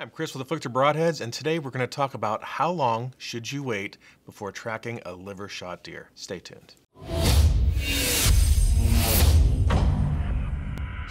I'm Chris with Afflictor Broadheads, and today we're going to talk about how long should you wait before tracking a liver shot deer. Stay tuned.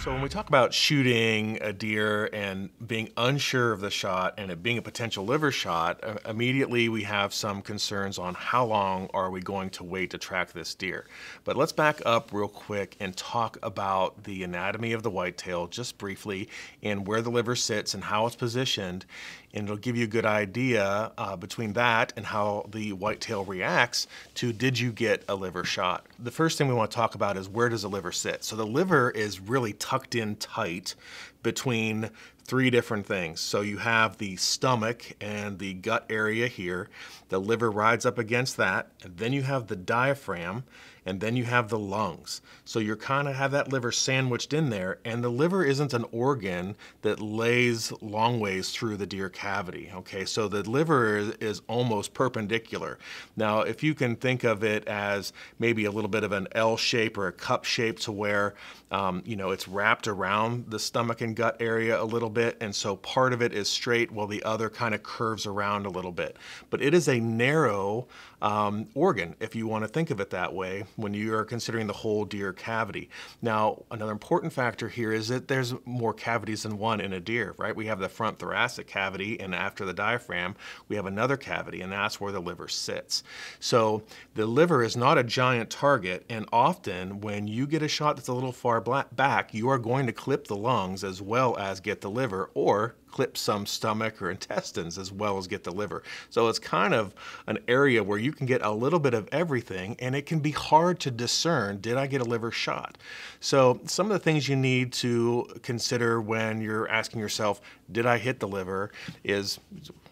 So when we talk about shooting a deer and being unsure of the shot and it being a potential liver shot, uh, immediately we have some concerns on how long are we going to wait to track this deer. But let's back up real quick and talk about the anatomy of the whitetail just briefly and where the liver sits and how it's positioned and it'll give you a good idea uh, between that and how the whitetail reacts to did you get a liver shot. The first thing we want to talk about is where does the liver sit? So the liver is really tucked in tight between three different things. So you have the stomach and the gut area here. The liver rides up against that. And then you have the diaphragm and then you have the lungs. So you're kind of have that liver sandwiched in there, and the liver isn't an organ that lays long ways through the deer cavity. Okay, so the liver is, is almost perpendicular. Now, if you can think of it as maybe a little bit of an L shape or a cup shape to where um, you know it's wrapped around the stomach and gut area a little bit, and so part of it is straight while the other kind of curves around a little bit. But it is a narrow um, organ, if you want to think of it that way, when you are considering the whole deer cavity. Now, another important factor here is that there's more cavities than one in a deer, right? We have the front thoracic cavity, and after the diaphragm, we have another cavity, and that's where the liver sits. So the liver is not a giant target, and often when you get a shot that's a little far back, you are going to clip the lungs as well as get the liver, or clip some stomach or intestines as well as get the liver. So it's kind of an area where you can get a little bit of everything and it can be hard to discern, did I get a liver shot? So some of the things you need to consider when you're asking yourself, did I hit the liver is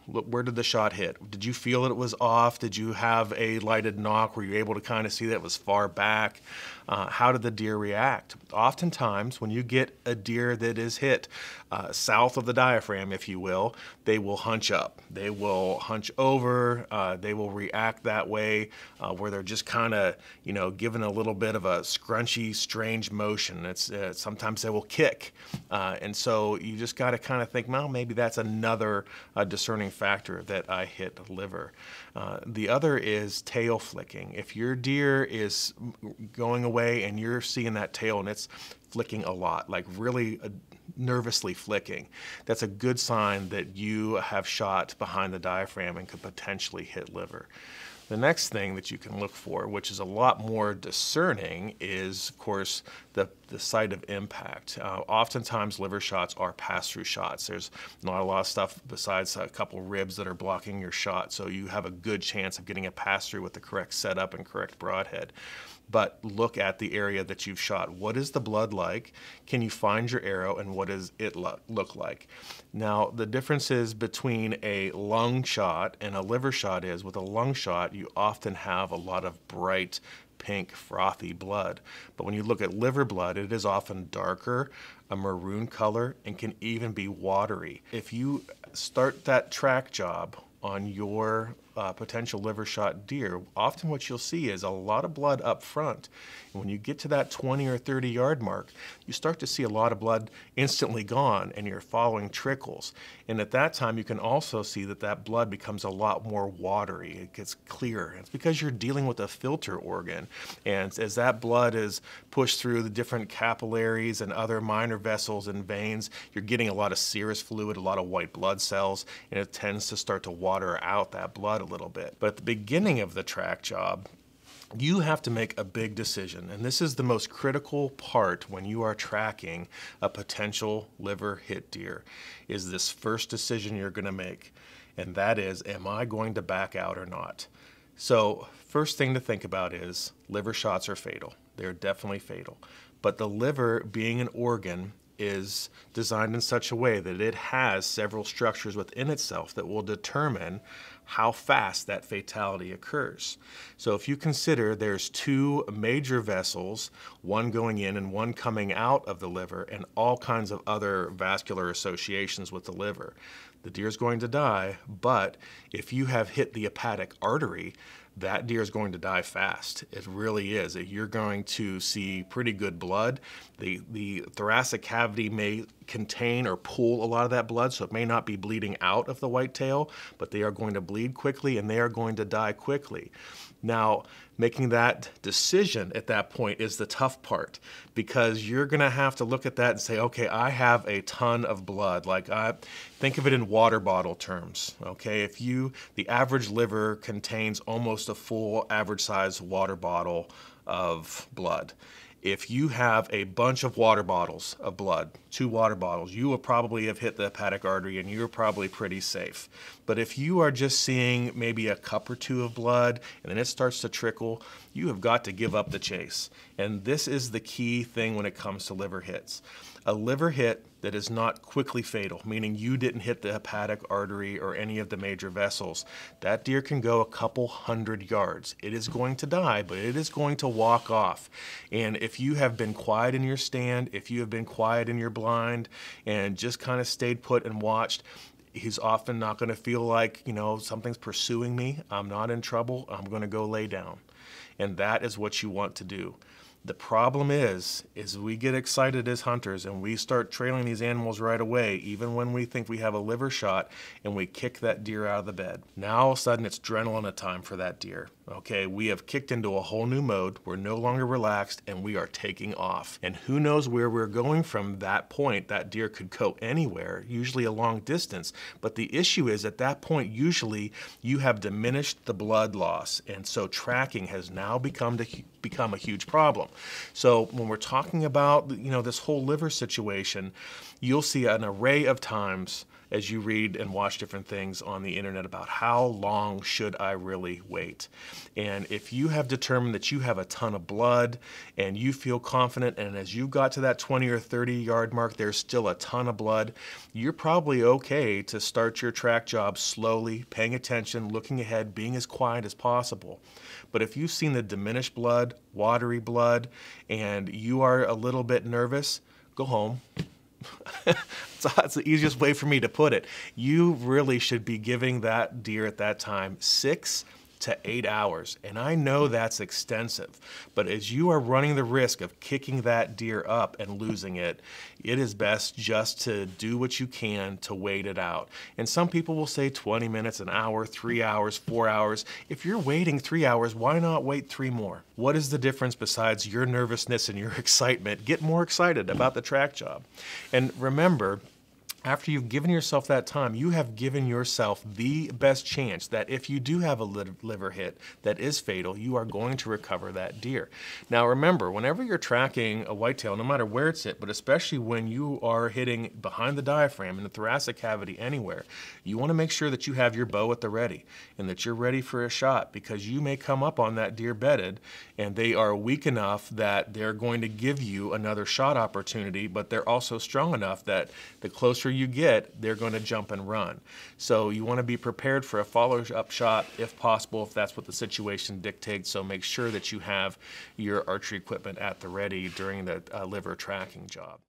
where did the shot hit? Did you feel that it was off? Did you have a lighted nock? Were you able to kind of see that it was far back? Uh, how did the deer react? Oftentimes, when you get a deer that is hit uh, south of the diaphragm, if you will, they will hunch up. They will hunch over. Uh, they will react that way uh, where they're just kind of, you know, given a little bit of a scrunchy, strange motion. It's uh, Sometimes they will kick. Uh, and so you just got to kind of think, well, maybe that's another discerning factor that I hit liver. the other is tail flicking. If your deer is going away away and you're seeing that tail and it's flicking a lot, like really uh, nervously flicking, that's a good sign that you have shot behind the diaphragm and could potentially hit liver. The next thing that you can look for, which is a lot more discerning, is of course the, the site of impact. Uh, oftentimes, liver shots are pass through shots. There's not a lot of stuff besides a couple ribs that are blocking your shot, so you have a good chance of getting a pass through with the correct setup and correct broadhead but look at the area that you've shot. What is the blood like? Can you find your arrow and what does it lo look like? Now, the differences between a lung shot and a liver shot is with a lung shot, you often have a lot of bright pink frothy blood. But when you look at liver blood, it is often darker, a maroon color, and can even be watery. If you start that track job on your uh, potential liver shot deer, often what you'll see is a lot of blood up front. And when you get to that 20 or 30 yard mark, you start to see a lot of blood instantly gone and you're following trickles. And at that time, you can also see that that blood becomes a lot more watery. It gets clearer. It's because you're dealing with a filter organ. And as that blood is pushed through the different capillaries and other minor vessels and veins, you're getting a lot of serous fluid, a lot of white blood cells, and it tends to start to water out that blood little bit. But at the beginning of the track job, you have to make a big decision. And this is the most critical part when you are tracking a potential liver hit deer is this first decision you're going to make. And that is, am I going to back out or not? So first thing to think about is liver shots are fatal. They're definitely fatal. But the liver being an organ is designed in such a way that it has several structures within itself that will determine how fast that fatality occurs. So if you consider there's two major vessels, one going in and one coming out of the liver, and all kinds of other vascular associations with the liver, the deer is going to die, but if you have hit the hepatic artery, that deer is going to die fast. It really is. You're going to see pretty good blood. The, the thoracic cavity may contain or pull a lot of that blood, so it may not be bleeding out of the whitetail, but they are going to bleed quickly and they are going to die quickly. Now, making that decision at that point is the tough part because you're going to have to look at that and say, okay, I have a ton of blood. Like I think of it in water bottle terms. Okay, if you the average liver contains almost a full average size water bottle of blood if you have a bunch of water bottles of blood, two water bottles, you will probably have hit the hepatic artery and you're probably pretty safe. But if you are just seeing maybe a cup or two of blood and then it starts to trickle, you have got to give up the chase. And this is the key thing when it comes to liver hits. A liver hit that is not quickly fatal, meaning you didn't hit the hepatic artery or any of the major vessels, that deer can go a couple hundred yards. It is going to die, but it is going to walk off. And if you have been quiet in your stand, if you have been quiet in your blind and just kind of stayed put and watched, he's often not going to feel like, you know, something's pursuing me. I'm not in trouble. I'm going to go lay down. And that is what you want to do. The problem is, is we get excited as hunters and we start trailing these animals right away, even when we think we have a liver shot, and we kick that deer out of the bed. Now all of a sudden it's adrenaline time for that deer. Okay, we have kicked into a whole new mode. We're no longer relaxed and we are taking off. And who knows where we're going from that point. That deer could go anywhere, usually a long distance. But the issue is at that point, usually you have diminished the blood loss. And so tracking has now become, to, become a huge problem. So when we're talking about, you know, this whole liver situation, you'll see an array of times as you read and watch different things on the internet about how long should I really wait. And if you have determined that you have a ton of blood and you feel confident, and as you got to that 20 or 30 yard mark, there's still a ton of blood, you're probably okay to start your track job slowly, paying attention, looking ahead, being as quiet as possible. But if you've seen the diminished blood, watery blood, and you are a little bit nervous, go home that's the easiest way for me to put it. You really should be giving that deer at that time six to eight hours. And I know that's extensive, but as you are running the risk of kicking that deer up and losing it, it is best just to do what you can to wait it out. And some people will say 20 minutes, an hour, three hours, four hours. If you're waiting three hours, why not wait three more? What is the difference besides your nervousness and your excitement? Get more excited about the track job. And remember, after you've given yourself that time, you have given yourself the best chance that if you do have a liver hit that is fatal, you are going to recover that deer. Now remember, whenever you're tracking a whitetail, no matter where it's hit, but especially when you are hitting behind the diaphragm in the thoracic cavity anywhere, you want to make sure that you have your bow at the ready and that you're ready for a shot because you may come up on that deer bedded and they are weak enough that they're going to give you another shot opportunity, but they're also strong enough that the closer you get, they're going to jump and run. So you want to be prepared for a follow-up shot if possible, if that's what the situation dictates. So make sure that you have your archery equipment at the ready during the uh, liver tracking job.